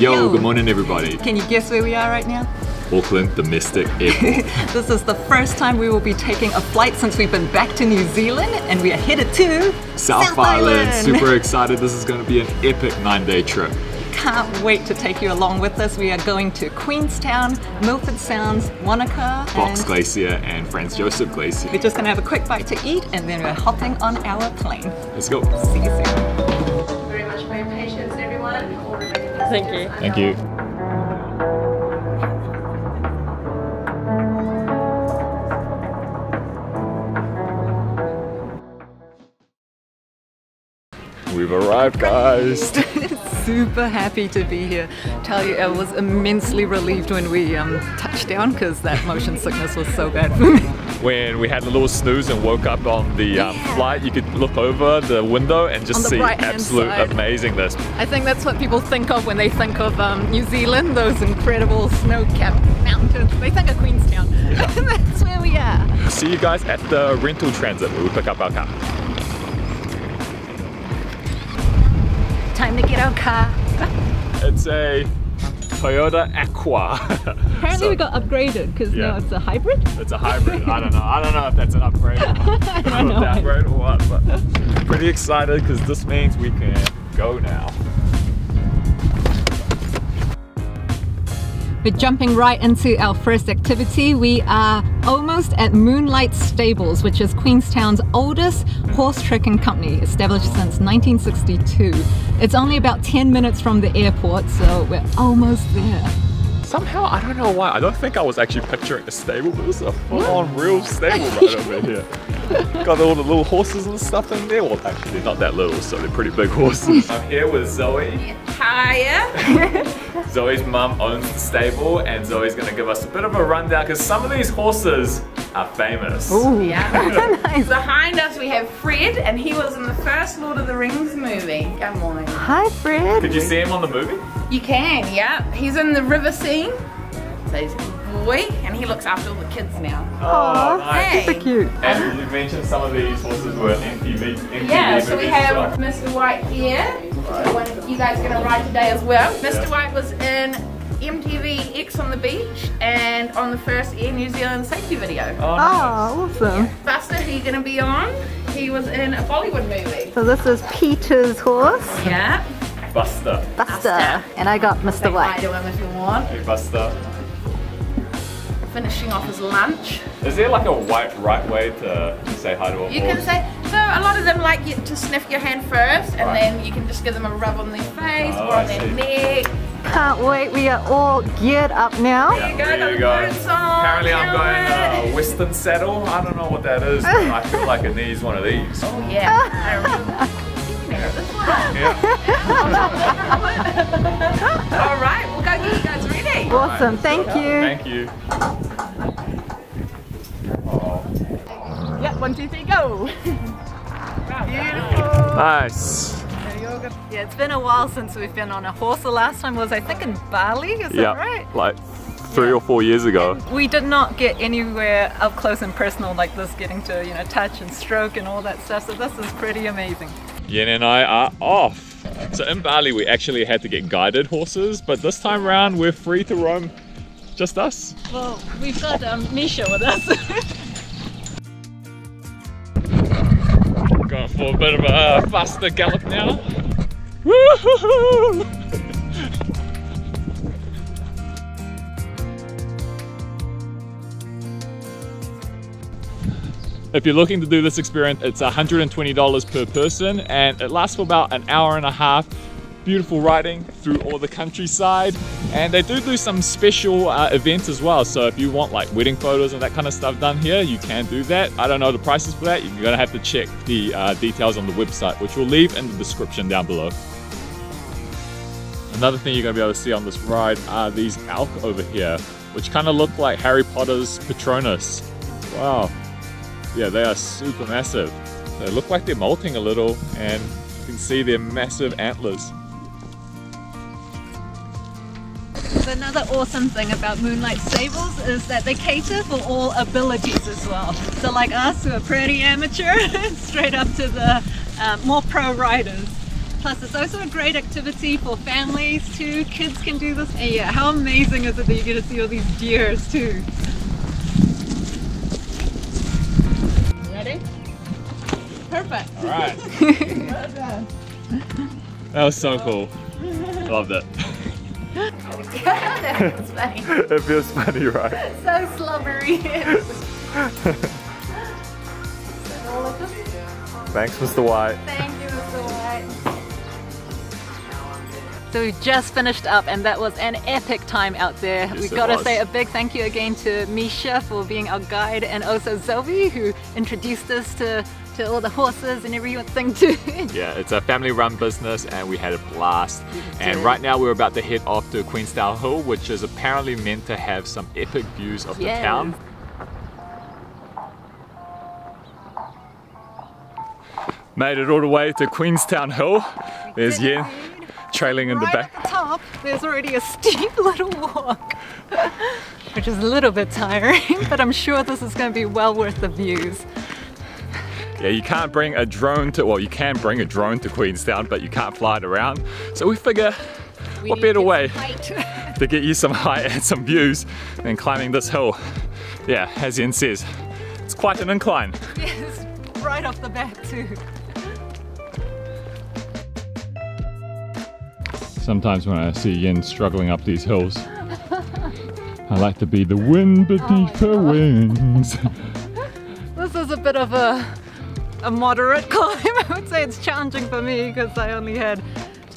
Yo, Yo. good morning everybody. Can you guess where we are right now? Auckland Domestic Airport. This is the first time we will be taking a flight since we've been back to New Zealand and we are headed to South, Island. Super excited. This is going to be an epic nine day trip. Can't wait to take you along with us. We are going to Queenstown, Milford Sounds, Wanaka, Fox Glacier and Franz Josef Glacier. we're just gonna have a quick bite to eat and then we're hopping on our plane. Let's go. See you soon. Very much for your patience, everyone. Thank you. Thank you. We've arrived, guys. Super happy to be here. Tell you, I was immensely relieved when we um, touched down because that motion sickness was so bad for me. When we had a little snooze and woke up on the um, Yeah. flight, you could look over the window and just see absolute side. amazingness. I think that's what people think of when they think of um, New Zealand, those incredible snow-capped mountains. They think of Queenstown. that's where we are. See you guys at the rental transit where we pick up our car. Time to get our car. It's a Toyota Aqua. Apparently So, we got upgraded because Yeah. now it's a hybrid. It's a hybrid. I don't know. I don't know if that's an upgrade or, I don't know. downgrade or what, but pretty excited because this means we can go now. We're jumping right into our first activity. We are almost at Moonlight Stables, which is Queenstown's oldest horse trekking company, established since 1962. It's only about 10 minutes from the airport, so we're almost there. Somehow, I don't know why, I don't think I was actually picturing a stable, but this is a full-on real stable right over here. Got all the little horses and stuff in there. Well, actually, they're not that little, so they're pretty big horses. I'm here with Zoe. Hiya. Zoe's mum owns the stable, and Zoe's gonna give us a bit of a rundown because some of these horses are famous. Yeah. nice. Behind us we have Fred, and he was in the first Lord of the Rings movie. Good morning. Hi, Fred. Could you see him on the movie? You can, yeah. He's in the river scene. So he's a boy, and he looks after all the kids now. Oh, Hey. Super cute. And you mentioned some of these horses were MTV, MTV Yeah, so we have well. Mr. White here, the one you guys are going to ride today as well. Mr. White was in MTV Ex on the Beach and on the first Air New Zealand safety video. Oh, nice. Oh, awesome. Buster, who you're going to be on, he was in a Bollywood movie. So this is Peter's horse, Yeah. Buster. Buster, and I got Mr. Say hi White. to him if you want. Hey, Buster. Finishing off his lunch. Is there like a white right way to say hi to a You horse? can say, so a lot of them like you to sniff your hand first and Right. then you can just give them a rub on their face Oh, or I on their see. neck. Can't wait, we are all geared up now. Yeah, you go, there got you go. Apparently I'm going helmet. uh, Western saddle. I don't know what that is, but I feel like it needs one of these. Oh yeah, I remember. This one. Yeah. All right, we'll go get you guys ready. Awesome, thank you. Thank you. Oh, Yeah, one, two, three, go. nice. Yeah, it's been a while since we've been on a horse. The last time was, I think, in Bali. Is Yeah, that right? like three or four years ago. We did not get anywhere up close and personal like this, getting to you know touch and stroke and all that stuff. So this is pretty amazing. Yen and I are off. So in Bali, we actually had to get guided horses, but this time around, we're free to roam. Just us. Well, we've got um, Misha with us. Going for a bit of a faster gallop now. If you're looking to do this experience, it's $120 per person and it lasts for about an hour and a half. Beautiful riding through all the countryside and they do do some special uh, events as well. So if you want like wedding photos and that kind of stuff done here, you can do that. I don't know the prices for that. You're gonna have to check the uh, details on the website, which we'll leave in the description down below. Another thing you're gonna be able to see on this ride are these elk over here, which kind of look like Harry Potter's Patronus. Wow. Yeah, they are super massive. They look like they're molting a little and you can see their massive antlers. Another awesome thing about Moonlight Stables is that they cater for all abilities as well. So like us who are pretty amateur, straight up to the um, more pro riders. Plus, it's also a great activity for families too. Kids can do this. And yeah, how amazing is it that you get to see all these deers too? Ready? Perfect. All right. that was so cool. Loved it. Funny. It feels funny, right? So slobbery. Thanks, Mr. White. Thank So we just finished up and that was an epic time out there. Yes, We've got to say a big thank you again to Misha for being our guide and also Zoe who introduced us to, to all the horses and everything too. Yeah, it's a family run business and we had a blast. And right now we're about to head off to Queenstown Hill, which is apparently meant to have some epic views of Yes. the town. Made it all the way to Queenstown Hill. There's Yen trailing in the back. at the top, there's already a steep little walk, which is a little bit tiring, but I'm sure this is going to be well worth the views. Yeah, you can't bring a drone to, well, you can bring a drone to Queenstown, but you can't fly it around. So we figure, We what better way to get you some height and some views than climbing this hill? Yeah, as Yen says, it's quite an incline. yes, right off the back too. Sometimes when I see Yen struggling up these hills, I like to be the wind beneath her oh wings. This is a bit of a, a moderate climb. I would say it's challenging for me because I only had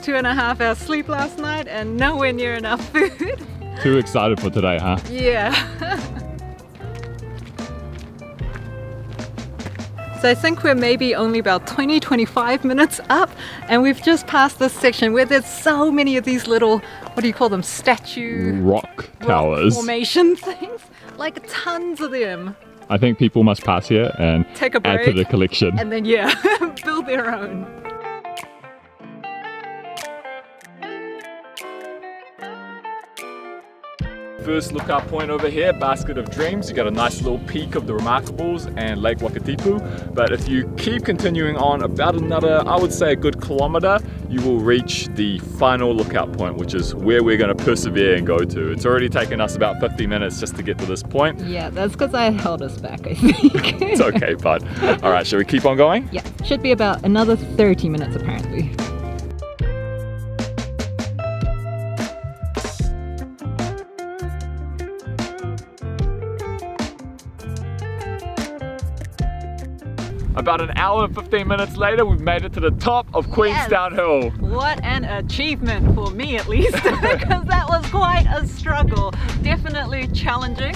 two and a half hours sleep last night and nowhere near enough food. Too excited for today, huh? Yeah. So I think we're maybe only about 20, 25 minutes up and we've just passed this section where there's so many of these little, what do you call them, statue Rock rock towers. formation things. Like tons of them. I think people must pass here and Take a add to the collection. And then yeah, build their own. First lookout point over here, Basket of Dreams. You got a nice little peak of the Remarkables and Lake Wakatipu. But if you keep continuing on about another, I would say a good kilometer, you will reach the final lookout point, which is where we're going to persevere and go to. It's already taken us about 50 minutes just to get to this point. Yeah, that's because I held us back, I think. It's okay, bud. All right, shall we keep on going? yeah, should be about another 30 minutes apparently. About an hour and 15 minutes later, we've made it to the top of Queenstown Hill. What an achievement for me at least, because that was quite a struggle. Definitely challenging.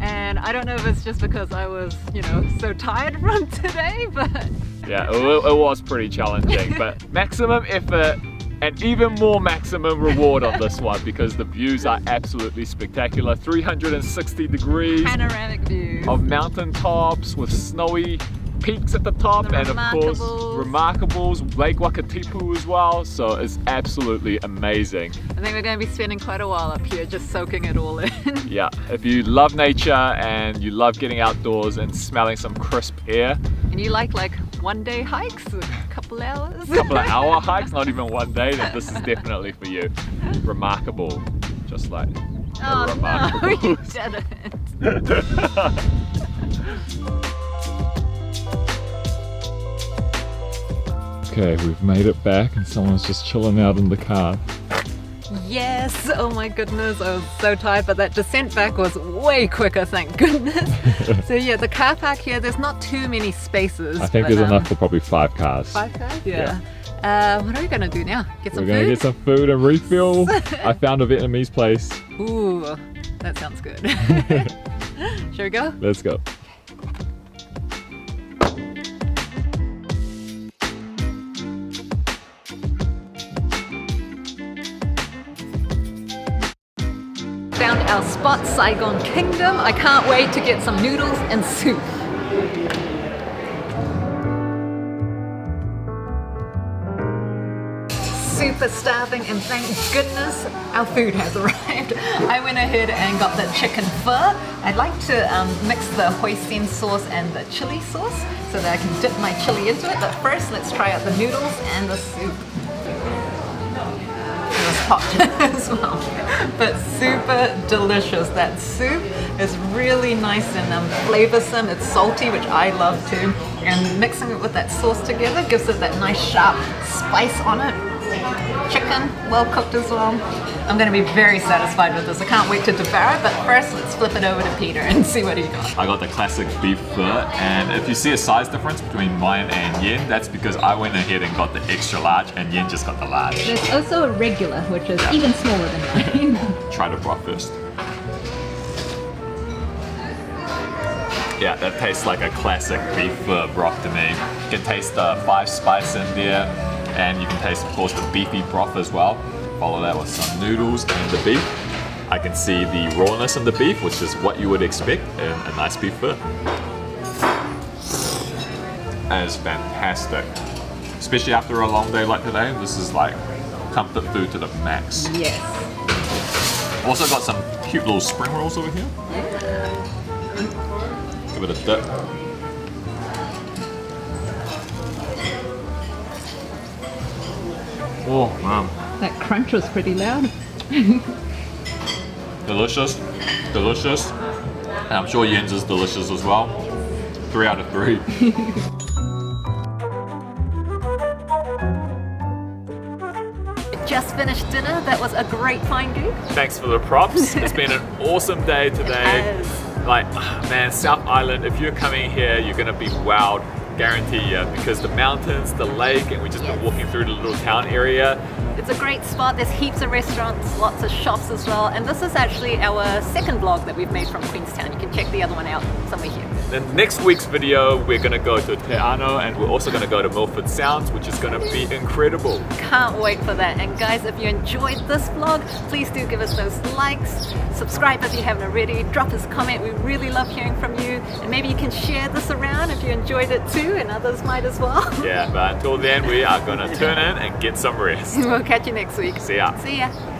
And I don't know if it's just because I was, you know, so tired from today, but Yeah, it, it was pretty challenging, but maximum effort and even more maximum reward on this one because the views are absolutely spectacular. 360 degrees panoramic view. of mountain tops with snowy peaks at the top The and of course Remarkables. Lake Wakatipu as well. So it's absolutely amazing. I think we're going to be spending quite a while up here just soaking it all in. Yeah, if you love nature and you love getting outdoors and smelling some crisp air, and you like like one day hikes, a couple hours? A couple of hour hikes, not even one day, then this is definitely for you. Remarkable, just like Oh no, you didn't. Okay, we've made it back and someone's just chilling out in the car. Yes, oh my goodness, I was so tired, but that descent back was way quicker, thank goodness. so yeah, the car park here, there's not too many spaces. I think but, there's um, enough for probably five cars. Five cars? Yeah. Uh, what are we gonna do now? Get some food. We're gonna food? get some food and refuel. I found a Vietnamese place. Ooh, that sounds good. Shall we go? Let's go. Our spot, Saigon Kingdom. I can't wait to get some noodles and soup. super starving and thank goodness our food has arrived. I went ahead and got the chicken pho. I'd like to um, mix the hoisin sauce and the chili sauce so that I can dip my chili into it. But first, let's try out the noodles and the soup. Hot as well, but super delicious. That soup is really nice and um, flavorsome. It's salty, which I love too. And mixing it with that sauce together gives it that nice sharp spice on it. Chicken, well cooked as well. I'm going to be very satisfied with this. I can't wait to devour it, but first let's flip it over to Peter and see what he got. I got the classic beef pho, and if you see a size difference between mine and Yen, that's because I went ahead and got the extra large, and Yen just got the large. There's also a regular, which is even smaller than mine. Try the broth first. Yeah, that tastes like a classic beef pho broth to me. You can taste the five spice in there, and you can taste, of course, the beefy broth as well. Follow that with some noodles and the beef. I can see the rawness in the beef, which is what you would expect in a nice beef pho. That is fantastic. Especially after a long day like today, this is like comfort food to the max. yes. Also got some cute little spring rolls over here. Give it a dip. Oh man, That crunch was pretty loud. delicious, delicious. And I'm sure Yen's is delicious as well. Three out of three. Just finished dinner. That was a great find, Goop. Thanks for the props. It's been an awesome day today. has. Like, man, South Island, if you're coming here, you're gonna be wowed, guarantee you, because the mountains, the lake, and we just been walking through the little town area. It's a great spot. There's heaps of restaurants, lots of shops as well. And this is actually our second vlog that we've made from Queenstown. You can check the other one out somewhere here. Then next week's video, we're gonna go to Te Anau, and we're also gonna go to Milford Sounds, which is gonna be incredible. Can't wait for that. And guys, if you enjoyed this vlog, please do give us those likes. Subscribe if you haven't already. Drop us a comment. We really love hearing from you. And maybe you can share this around if you enjoyed it too, and others might as well. Yeah, but until then, we are gonna turn in and get some rest. We'll catch you next week. See ya. See ya.